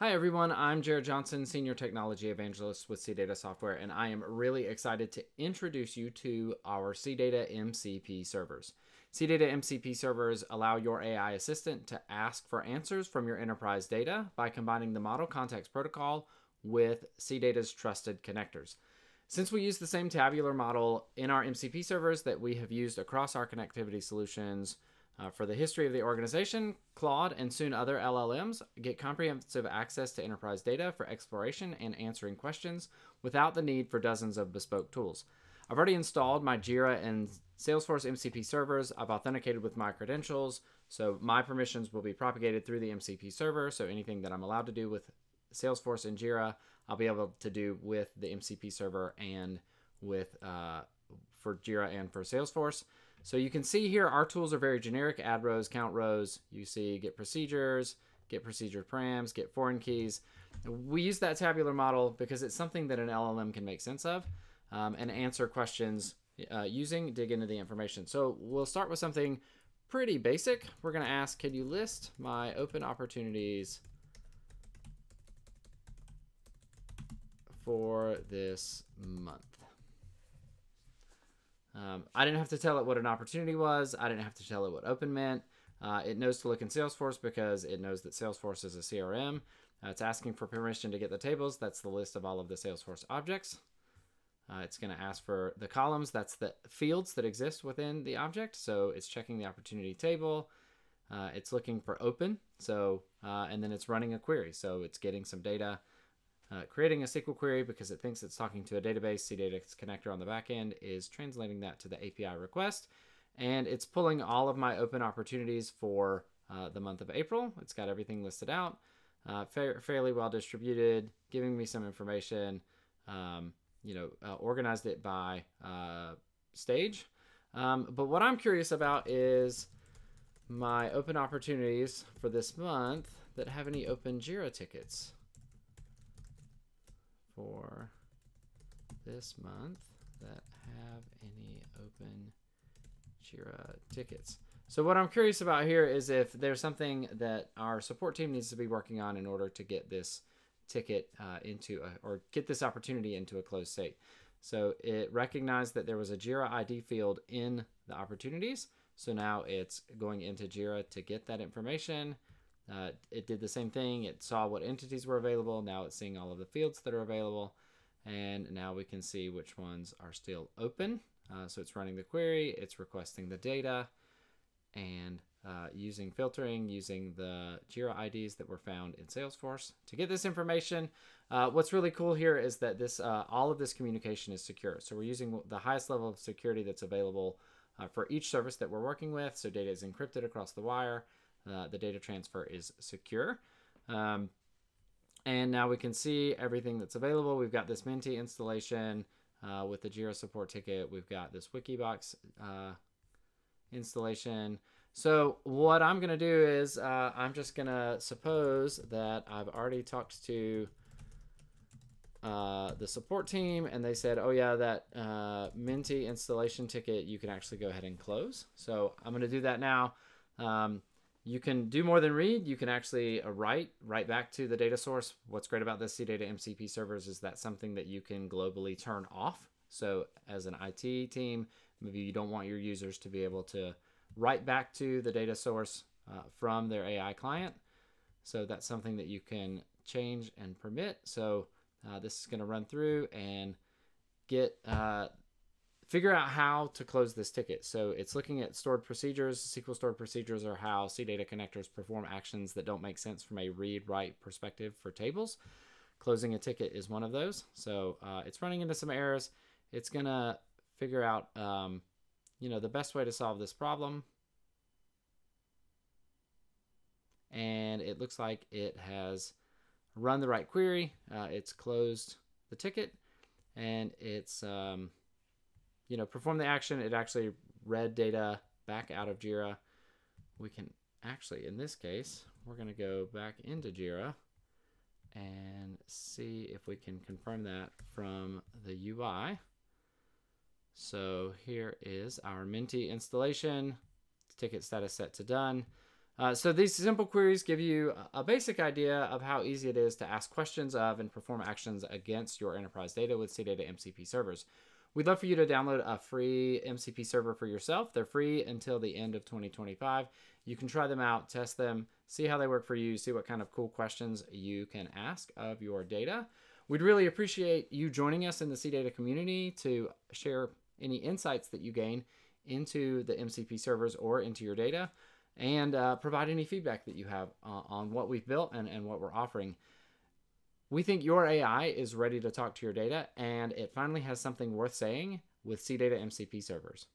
Hi everyone, I'm Jared Johnson, Senior Technology Evangelist with CData Software, and I am really excited to introduce you to our CData MCP servers. CData MCP servers allow your AI assistant to ask for answers from your enterprise data by combining the Model Context Protocol with CData's trusted connectors. Since we use the same tabular model in our MCP servers that we have used across our connectivity solutions, uh, for the history of the organization, Claude and soon other LLMs get comprehensive access to enterprise data for exploration and answering questions without the need for dozens of bespoke tools. I've already installed my Jira and Salesforce MCP servers. I've authenticated with my credentials, so my permissions will be propagated through the MCP server. So anything that I'm allowed to do with Salesforce and Jira, I'll be able to do with the MCP server and with uh, for Jira and for Salesforce. So you can see here our tools are very generic, add rows, count rows. You see get procedures, get procedure params, get foreign keys. We use that tabular model because it's something that an LLM can make sense of um, and answer questions uh, using, dig into the information. So we'll start with something pretty basic. We're going to ask, can you list my open opportunities for this month? Um, I didn't have to tell it what an opportunity was. I didn't have to tell it what open meant. Uh, it knows to look in Salesforce because it knows that Salesforce is a CRM. Uh, it's asking for permission to get the tables. That's the list of all of the Salesforce objects. Uh, it's going to ask for the columns. That's the fields that exist within the object. So it's checking the opportunity table. Uh, it's looking for open. So uh, and then it's running a query. So it's getting some data uh, creating a SQL query because it thinks it's talking to a database. CData's connector on the back end is translating that to the API request. And it's pulling all of my open opportunities for uh, the month of April. It's got everything listed out, uh, fa fairly well distributed, giving me some information. Um, you know, uh, organized it by uh, stage. Um, but what I'm curious about is my open opportunities for this month that have any open JIRA tickets for this month that have any open Jira tickets. So what I'm curious about here is if there's something that our support team needs to be working on in order to get this ticket uh, into a, or get this opportunity into a closed state. So it recognized that there was a Jira ID field in the opportunities. So now it's going into Jira to get that information. Uh, it did the same thing. It saw what entities were available. Now it's seeing all of the fields that are available. And now we can see which ones are still open. Uh, so it's running the query, it's requesting the data, and uh, using filtering, using the JIRA IDs that were found in Salesforce. To get this information, uh, what's really cool here is that this uh, all of this communication is secure. So we're using the highest level of security that's available uh, for each service that we're working with. So data is encrypted across the wire. Uh, the data transfer is secure. Um, and now we can see everything that's available. We've got this Minty installation uh, with the Jira support ticket. We've got this Wikibon uh, installation. So what I'm going to do is uh, I'm just going to suppose that I've already talked to uh, the support team and they said, oh yeah, that uh, Menti installation ticket you can actually go ahead and close. So I'm going to do that now. Um, you can do more than read. You can actually uh, write, write back to the data source. What's great about the CData MCP servers is that something that you can globally turn off. So as an IT team, maybe you don't want your users to be able to write back to the data source uh, from their AI client. So that's something that you can change and permit. So uh, this is going to run through and get uh, figure out how to close this ticket. So it's looking at stored procedures. SQL stored procedures are how CData connectors perform actions that don't make sense from a read-write perspective for tables. Closing a ticket is one of those. So uh, it's running into some errors. It's gonna figure out, um, you know, the best way to solve this problem. And it looks like it has run the right query. Uh, it's closed the ticket, and it's um, you know, perform the action, it actually read data back out of Jira. We can actually, in this case, we're going to go back into Jira and see if we can confirm that from the UI. So here is our Minty installation, ticket status set to done. Uh, so these simple queries give you a basic idea of how easy it is to ask questions of and perform actions against your enterprise data with CData MCP servers. We'd love for you to download a free MCP server for yourself. They're free until the end of 2025. You can try them out, test them, see how they work for you, see what kind of cool questions you can ask of your data. We'd really appreciate you joining us in the CData community to share any insights that you gain into the MCP servers or into your data and uh, provide any feedback that you have uh, on what we've built and, and what we're offering. We think your AI is ready to talk to your data, and it finally has something worth saying with CData MCP servers.